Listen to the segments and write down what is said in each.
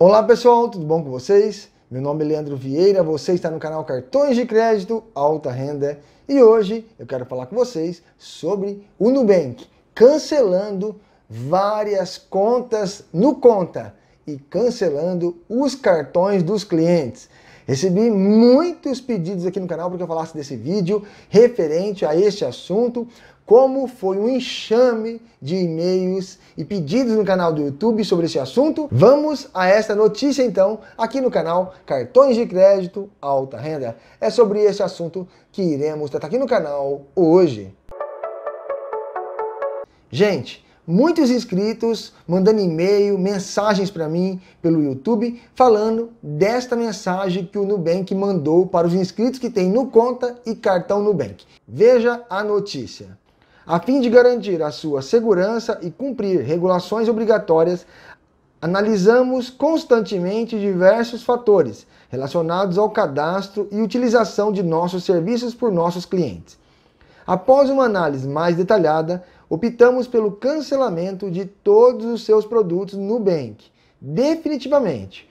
Olá pessoal, tudo bom com vocês? Meu nome é Leandro Vieira, você está no canal Cartões de Crédito Alta Renda e hoje eu quero falar com vocês sobre o Nubank cancelando várias contas no Conta e cancelando os cartões dos clientes. Recebi muitos pedidos aqui no canal para que eu falasse desse vídeo referente a este assunto, como foi um enxame de e-mails e pedidos no canal do YouTube sobre esse assunto. Vamos a esta notícia então, aqui no canal Cartões de Crédito Alta Renda. É sobre esse assunto que iremos tratar aqui no canal hoje. Gente, muitos inscritos mandando e-mail, mensagens para mim pelo YouTube, falando desta mensagem que o Nubank mandou para os inscritos que têm no conta e cartão Nubank. Veja a notícia. A fim de garantir a sua segurança e cumprir regulações obrigatórias, analisamos constantemente diversos fatores relacionados ao cadastro e utilização de nossos serviços por nossos clientes. Após uma análise mais detalhada, optamos pelo cancelamento de todos os seus produtos Nubank, definitivamente.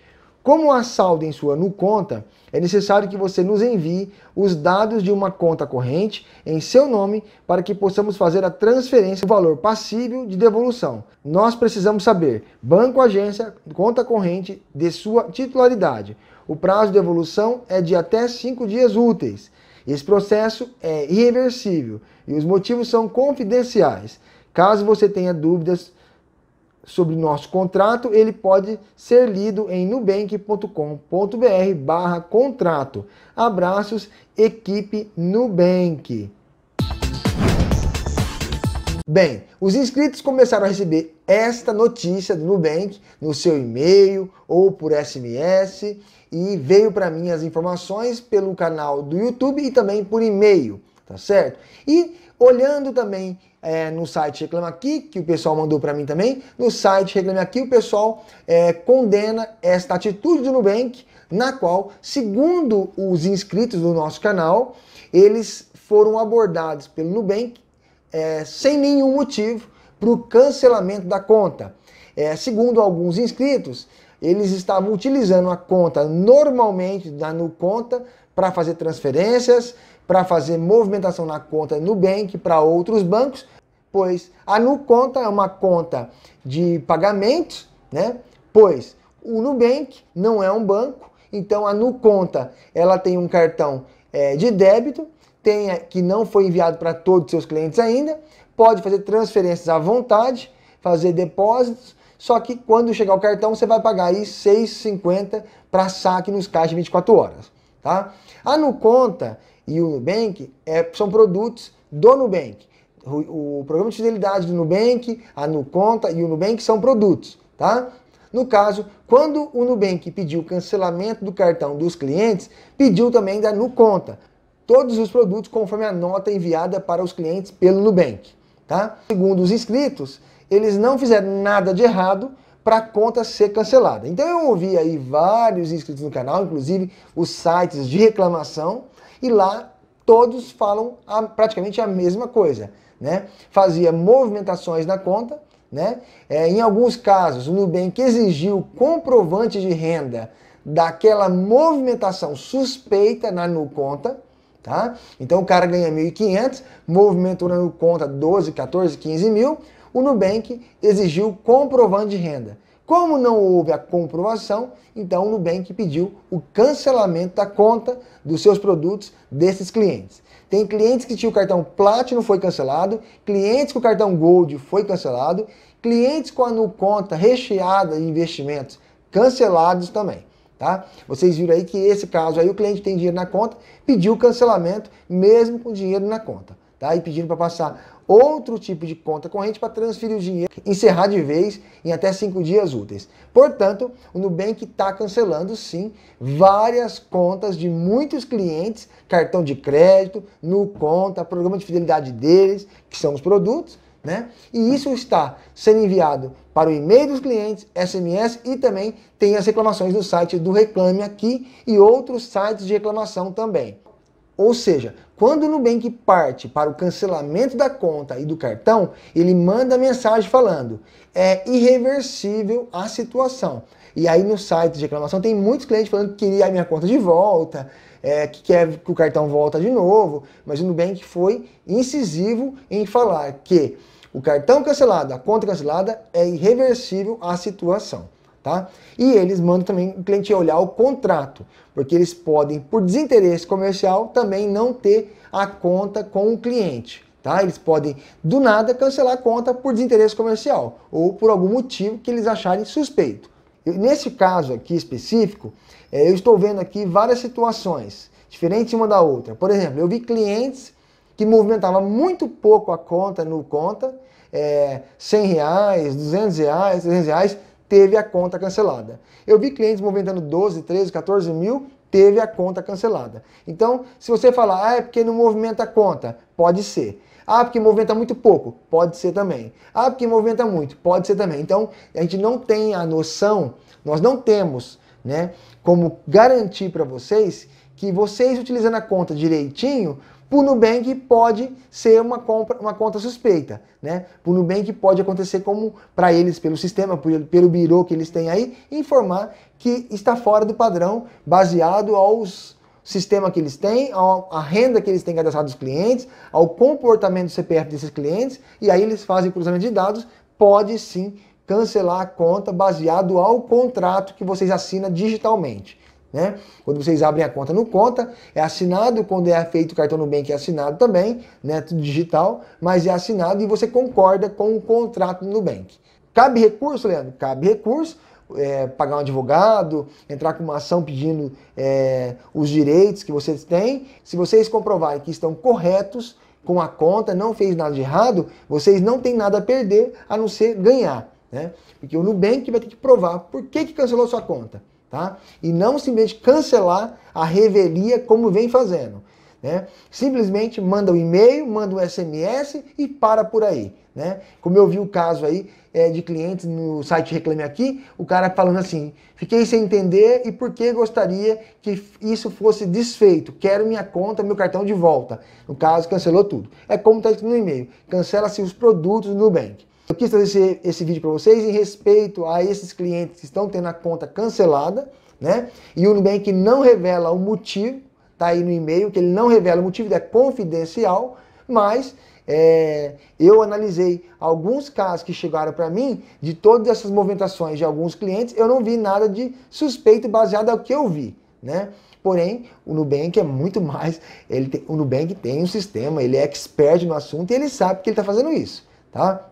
Como há saldo em sua conta, é necessário que você nos envie os dados de uma conta corrente em seu nome para que possamos fazer a transferência do valor passível de devolução. Nós precisamos saber banco, agência, conta corrente de sua titularidade. O prazo de devolução é de até cinco dias úteis. Esse processo é irreversível e os motivos são confidenciais. Caso você tenha dúvidas sobre nosso contrato, ele pode ser lido em nubank.com.br barra contrato. Abraços, equipe Nubank. Bem, os inscritos começaram a receber esta notícia do Nubank no seu e-mail ou por SMS e veio para mim as informações pelo canal do YouTube e também por e-mail, tá certo? E olhando também é, no site Reclama Aqui, que o pessoal mandou para mim também, no site Reclame Aqui o pessoal é, condena esta atitude do Nubank, na qual, segundo os inscritos do nosso canal, eles foram abordados pelo Nubank é, sem nenhum motivo para o cancelamento da conta. É, segundo alguns inscritos, eles estavam utilizando a conta normalmente da Nuconta para fazer transferências, para fazer movimentação na conta Nubank para outros bancos, pois a Nuconta é uma conta de pagamentos, né? Pois o Nubank não é um banco, então a Nuconta ela tem um cartão é, de débito, tem, que não foi enviado para todos os seus clientes ainda, pode fazer transferências à vontade, fazer depósitos, só que quando chegar o cartão você vai pagar aí 6,50 para saque nos caixas 24 horas, tá? A Nuconta e o Nubank é, são produtos do Nubank. O, o, programa de fidelidade do Nubank, a Nuconta e o Nubank são produtos, tá? No caso, quando o Nubank pediu cancelamento do cartão dos clientes, pediu também da Nuconta. Todos os produtos conforme a nota enviada para os clientes pelo Nubank, tá? Segundo os inscritos, eles não fizeram nada de errado para a conta ser cancelada. Então eu ouvi aí vários inscritos no canal, inclusive os sites de reclamação, e lá todos falam a, praticamente a mesma coisa. Né? Fazia movimentações na conta, né? É, em alguns casos o Nubank exigiu comprovante de renda daquela movimentação suspeita na conta, tá? Então o cara ganha 1.500, movimentou na conta 12, 14, 15 mil, o Nubank exigiu comprovante de renda. Como não houve a comprovação, então o Nubank pediu o cancelamento da conta dos seus produtos desses clientes. Tem clientes que tinham o cartão Platinum foi cancelado, clientes com o cartão Gold foi cancelado, clientes com a conta recheada de investimentos cancelados também. Tá? Vocês viram aí que esse caso aí o cliente tem dinheiro na conta, pediu cancelamento mesmo com dinheiro na conta, tá? E pedindo para passar outro tipo de conta corrente para transferir o dinheiro, encerrar de vez em até cinco dias úteis. Portanto, o Nubank está cancelando sim várias contas de muitos clientes, cartão de crédito, no conta, programa de fidelidade deles, que são os produtos, né? E isso está sendo enviado para o e-mail dos clientes, SMS e também tem as reclamações no site do Reclame Aqui e outros sites de reclamação também. Ou seja, quando o Nubank parte para o cancelamento da conta e do cartão, ele manda mensagem falando: é irreversível a situação. E aí no site de reclamação tem muitos clientes falando que queria a minha conta de volta, é, que quer que o cartão volta de novo, mas o Nubank foi incisivo em falar que o cartão cancelado, a conta cancelada é irreversível a situação. Tá? E eles mandam também o cliente olhar o contrato, porque eles podem, por desinteresse comercial, também não ter a conta com o cliente. Tá? Eles podem, do nada, cancelar a conta por desinteresse comercial ou por algum motivo que eles acharem suspeito. Nesse caso aqui específico, é, eu estou vendo aqui várias situações, diferentes uma da outra. Por exemplo, eu vi clientes que movimentavam muito pouco a conta no conta, é, 100 reais, 200 reais, 300 reais, teve a conta cancelada. Eu vi clientes movimentando 12, 13, 14 mil, teve a conta cancelada. Então, se você falar, ah, é porque não movimenta a conta, pode ser. Ah, porque movimenta muito pouco, pode ser também. Ah, porque movimenta muito, pode ser também. Então, a gente não tem a noção, nós não temos, né, como garantir para vocês que vocês utilizando a conta direitinho, por Nubank pode ser uma, compra, uma conta suspeita, né? Por Nubank pode acontecer como para eles, pelo sistema, pelo, pelo birô que eles têm aí, informar que está fora do padrão, baseado aos sistema que eles têm, a renda que eles têm cadastrado dos clientes, ao comportamento do CPF desses clientes, e aí eles fazem cruzamento de dados, pode sim cancelar a conta baseado ao contrato que vocês assinam digitalmente. Né? Quando vocês abrem a conta no Conta, é assinado, quando é feito o cartão Nubank é assinado também, né? tudo digital, mas é assinado e você concorda com o contrato do Nubank. Cabe recurso, Leandro? Cabe recurso, é, pagar um advogado, entrar com uma ação pedindo é, os direitos que vocês têm. Se vocês comprovarem que estão corretos com a conta, não fez nada de errado, vocês não têm nada a perder a não ser ganhar. Né? Porque o Nubank vai ter que provar por que, que cancelou sua conta tá? E não simplesmente cancelar a revelia como vem fazendo. Né? Simplesmente manda um e-mail, manda um SMS e para por aí. Né? Como eu vi o caso aí é, de clientes no site Reclame Aqui, o cara falando assim: fiquei sem entender e por que gostaria que isso fosse desfeito. Quero minha conta, meu cartão de volta. No caso, cancelou tudo. É como está escrito no e-mail: cancela-se os produtos do Nubank. Eu quis trazer esse, vídeo para vocês em respeito a esses clientes que estão tendo a conta cancelada, né? E o Nubank não revela o motivo, tá aí no e-mail que ele não revela o motivo, é confidencial, mas é, eu analisei alguns casos que chegaram para mim de todas essas movimentações de alguns clientes, eu não vi nada de suspeito baseado ao que eu vi, né? Porém, o Nubank é muito mais, ele tem, o Nubank tem um sistema, ele é expert no assunto e ele sabe que ele está fazendo isso, tá?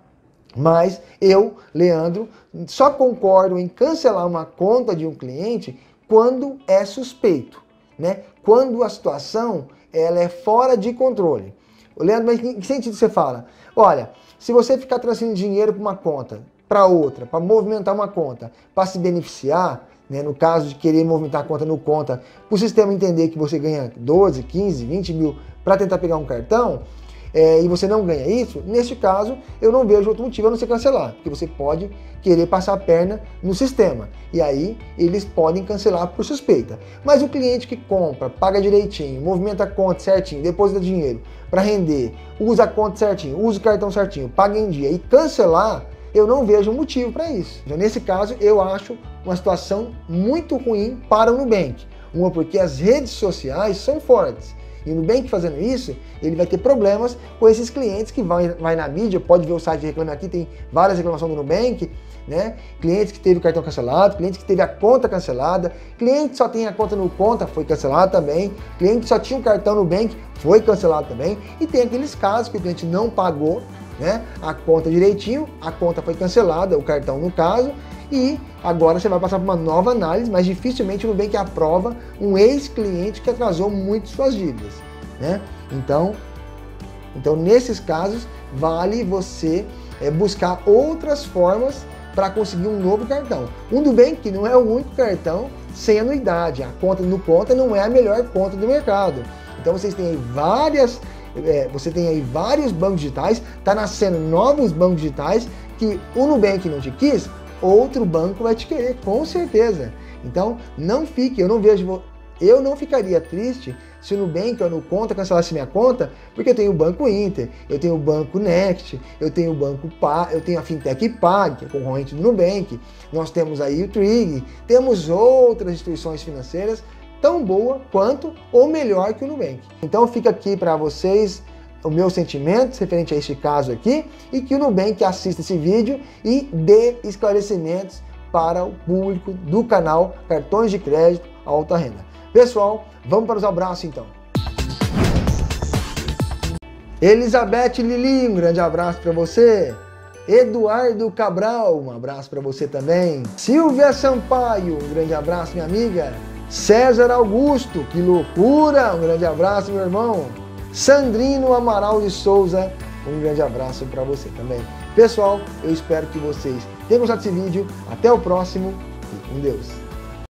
Mas eu, Leandro, só concordo em cancelar uma conta de um cliente quando é suspeito, né? Quando a situação ela é fora de controle. Leandro, mas em que sentido você fala? Olha, se você ficar transferindo dinheiro para uma conta, para outra, para movimentar uma conta, para se beneficiar, né, no caso de querer movimentar a conta no conta, para o sistema entender que você ganha 12, 15, 20 mil para tentar pegar um cartão, é, e você não ganha isso, neste caso eu não vejo outro motivo a não ser cancelar, porque você pode querer passar a perna no sistema e aí eles podem cancelar por suspeita. Mas o cliente que compra, paga direitinho, movimenta a conta certinho, deposita dinheiro para render, usa a conta certinho, usa o cartão certinho, paga em dia e cancelar, eu não vejo motivo para isso. Então, nesse caso, eu acho uma situação muito ruim para o Nubank. Uma porque as redes sociais são fortes. E o Nubank fazendo isso, ele vai ter problemas com esses clientes que vai, vai na mídia, pode ver o site de Reclame Aqui, tem várias reclamações do Nubank, né? Clientes que teve o cartão cancelado, clientes que teve a conta cancelada, cliente só tem a conta no conta, foi cancelado também, cliente só tinha um cartão no bank, foi cancelado também, e tem aqueles casos que o cliente não pagou, né? A conta direitinho, a conta foi cancelada, o cartão no caso, e agora você vai passar por uma nova análise, mas dificilmente o Nubank aprova um ex-cliente que atrasou muito suas dívidas. Né? Então, então, nesses casos, vale você é, buscar outras formas para conseguir um novo cartão. O Nubank não é o único cartão sem anuidade. A conta no conta não é a melhor conta do mercado. Então vocês têm aí várias, é, você tem aí vários bancos digitais, está nascendo novos bancos digitais que o Nubank não te quis, outro banco vai te querer, com certeza. Então, não fique, eu não vejo, eu não ficaria triste se o Nubank ou no conta cancelasse minha conta, porque eu tenho o Banco Inter, eu tenho o Banco Next, eu tenho o Banco Pa, eu tenho a Fintech Pag, que é concorrente do Nubank, nós temos aí o Trig, temos outras instituições financeiras tão boa quanto ou melhor que o Nubank. Então fica aqui para vocês o meu sentimento referente a este caso aqui e que o Nubank assista esse vídeo e dê esclarecimentos para o público do canal Cartões de Crédito Alta Renda. Pessoal, vamos para os abraços então. Elizabeth Lili, um grande abraço para você. Eduardo Cabral, um abraço para você também. Silvia Sampaio, um grande abraço, minha amiga. César Augusto, que loucura! Um grande abraço, meu irmão. Sandrino Amaral de Souza, um grande abraço para você também. Pessoal, eu espero que vocês tenham gostado desse vídeo. Até o próximo e com Deus.